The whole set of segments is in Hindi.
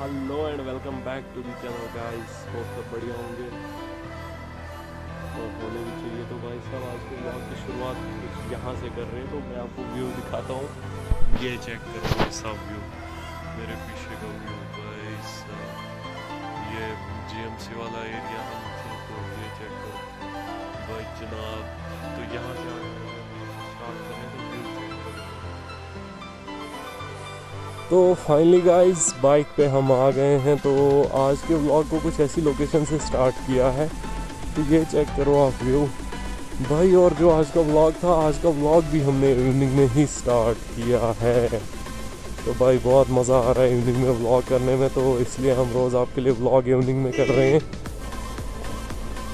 Hello and welcome back to the channel guys hope सब बढ़िया होंगे। और होने भी चाहिए तो भाई साहब, आज के ब्लॉग की शुरुआत कुछ यहाँ से कर रहे हैं तो मैं आपको व्यू दिखाता हूँ। ये चेक करो, ये सब व्यू मेरे पीछे का व्यू भाई साहब। ये जीएमसी वाला एरिया है तो ये चेक करो। भाई जनाब तो यहाँ से स्टार्ट करें तो तो फाइनली गाइस बाइक पे हम आ गए हैं तो आज के व्लॉग को कुछ ऐसी लोकेशन से स्टार्ट किया है तो ये चेक करो आप व्यू। भाई, और जो आज का व्लॉग था, आज का व्लॉग भी हमने इवनिंग में ही स्टार्ट किया है। तो भाई, बहुत मज़ा आ रहा है इवनिंग में व्लॉग करने में तो इसलिए हम रोज़ आपके लिए व्लॉग इवनिंग में कर रहे हैं।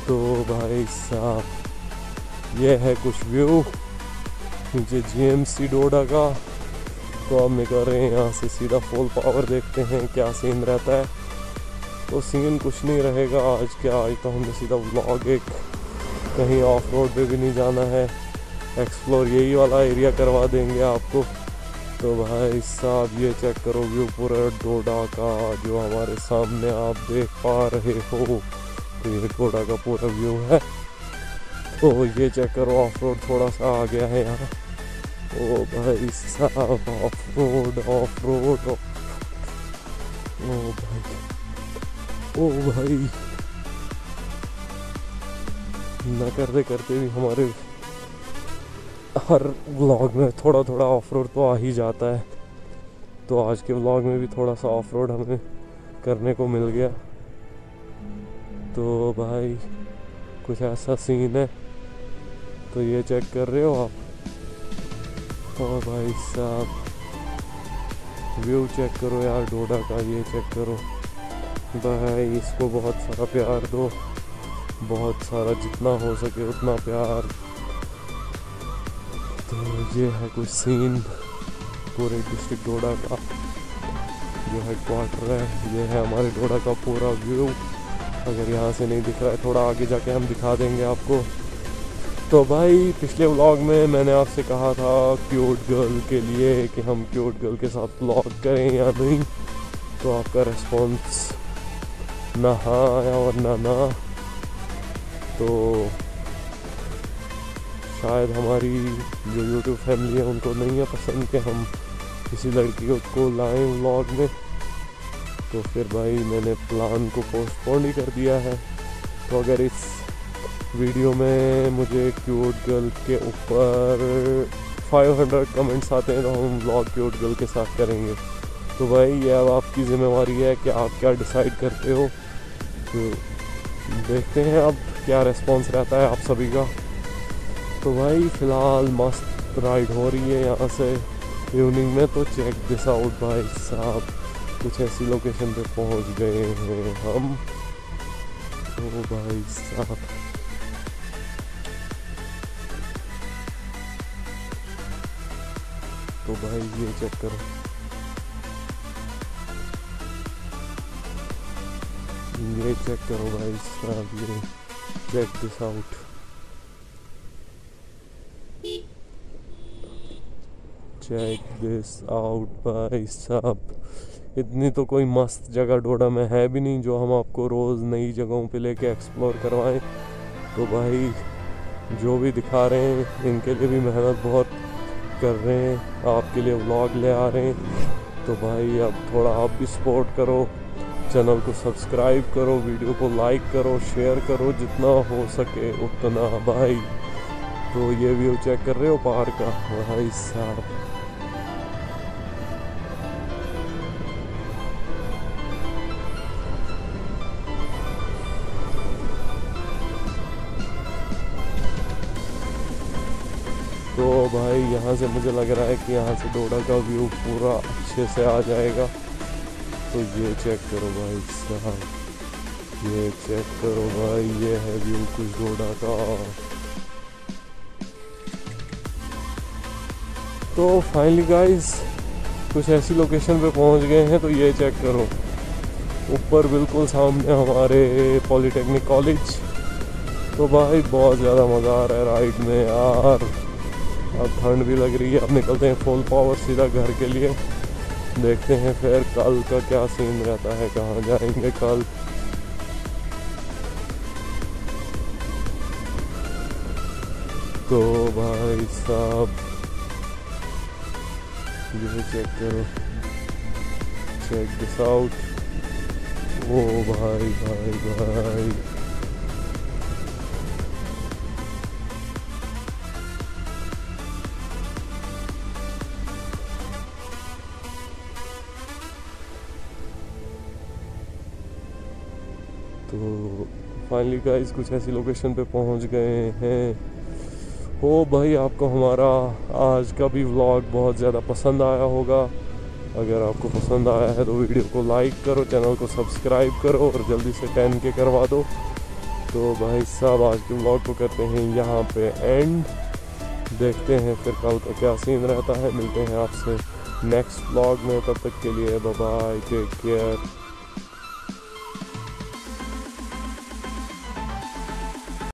तो भाई साहब, ये है कुछ व्यू। नीचे जीएमसी डोडा का तो अब निकल रहे हैं यहाँ से सीधा फुल पावर देखते हैं क्या सीन रहता है। तो सीन कुछ नहीं रहेगा, आज क्या आज तो हमने सीधा व्लॉग एक कहीं ऑफ़ रोड पे भी नहीं जाना है। एक्सप्लोर यही वाला एरिया करवा देंगे आपको। तो भाई साहब, ये चेक करो व्यू पूरा डोडा का जो हमारे सामने आप देख पा रहे हो। तो ये डोडा का पूरा व्यू है। तो ये चेक करो ऑफ़ रोड थोड़ा सा आ गया है यहाँ। ओ भाई साहब ऑफ़ रोड ऑफ़ रोड ओ भाई ओ भाई। न करते करते भी हमारे, हर व्लॉग में थोड़ा थोड़ा ऑफ़ रोड तो आ ही जाता है। तो आज के व्लॉग में भी थोड़ा सा ऑफ़ रोड हमें करने को मिल गया। तो भाई, कुछ ऐसा सीन है तो ये चेक कर रहे हो आप? ओ भाई साहब। व्यू चेक करो यार, डोडा का ये चेक करो। भाई, इसको बहुत सारा प्यार दो। बहुत सारा जितना हो सके उतना प्यार। तो ये है कुछ सीन पूरे डिस्ट्रिक्ट डोडा का। जो हेड क्वार्टर है, ये है हमारे डोडा का पूरा व्यू अगर यहाँ से नहीं दिख रहा है, थोड़ा आगे जाके हम दिखा देंगे आपको। तो भाई, पिछले व्लॉग में मैंने आपसे कहा था क्यूट गर्ल के लिए कि हम क्यूट गर्ल के साथ व्लॉग करें या नहीं। तो आपका रिस्पॉन्स ना हाँ आया और ना ना। तो शायद हमारी जो यूट्यूब फैमिली है, उनको नहीं है पसंद कि हम किसी लड़की को लाएँ व्लॉग में। तो फिर भाई, मैंने प्लान को पोस्टपोन ही कर दिया है। तो अगर इस वीडियो में मुझे क्यूट गर्ल के ऊपर 500 कमेंट्स आते हैं तो हम व्लॉग क्यूट गर्ल के साथ करेंगे। तो भाई, ये अब आपकी ज़िम्मेवारी है कि आप क्या डिसाइड करते हो। तो देखते हैं अब क्या रिस्पॉन्स रहता है आप सभी का। तो भाई, फ़िलहाल मस्त राइड हो रही है यहाँ से। इवनिंग में तो चेक दिस आउट भाई साहब। कुछ ऐसी लोकेशन पे पहुँच गए हैं हम। तो भाई साहब तो भाई ये चेक करो ये चेक करो भाई साहब, ये check this out check this out भाई साहब। इतनी तो कोई मस्त जगह डोडा में, है भी नहीं जो हम आपको रोज़ नई जगहों पे लेके एक्सप्लोर करवाएँ। तो भाई, जो भी दिखा रहे हैं, इनके लिए भी मेहनत बहुत कर रहे हैं, आपके लिए व्लॉग ले आ रहे हैं। तो भाई, अब थोड़ा आप भी सपोर्ट करो चैनल को सब्सक्राइब करो वीडियो को लाइक करो शेयर करो, जितना हो सके, उतना भाई। तो ये व्यू चेक कर रहे हो पहाड़ का? भाई साहब। तो भाई, यहाँ से मुझे लग रहा है कि यहाँ से डोडा का व्यू पूरा अच्छे से आ जाएगा। तो ये चेक करो भाई साहब। ये चेक करो भाई, ये है व्यू कुछ डोडा का। तो फाइनली गाइस कुछ ऐसी लोकेशन पे पहुँच गए हैं तो ये चेक करो। ऊपर बिल्कुल सामने हमारे पॉलिटेक्निक कॉलेज तो भाई, बहुत ज़्यादा मज़ा आ रहा है राइड में यार। अब ठंड भी लग रही है। अब निकलते हैं फुल पावर सीधा घर के लिए। देखते हैं फिर कल का क्या सीन रहता है, कहाँ जाएँगे कल। तो भाई साहब, ये चेक करो चेक दिस आउट ओ भाई भाई भाई। तो फाइनली गाइस कुछ ऐसी लोकेशन पे पहुँच गए हैं। हो भाई, आपको हमारा आज का भी व्लॉग बहुत ज़्यादा पसंद आया होगा। अगर आपको पसंद आया है तो वीडियो को लाइक करो चैनल को सब्सक्राइब करो और जल्दी से टेन के करवा दो। तो भाई साहब, आज के व्लॉग को करते हैं यहाँ पे एंड देखते हैं फिर कल का क्या सीन रहता है। मिलते हैं आपसे नेक्स्ट व्लॉग में। तब तक के लिए बाय टेक केयर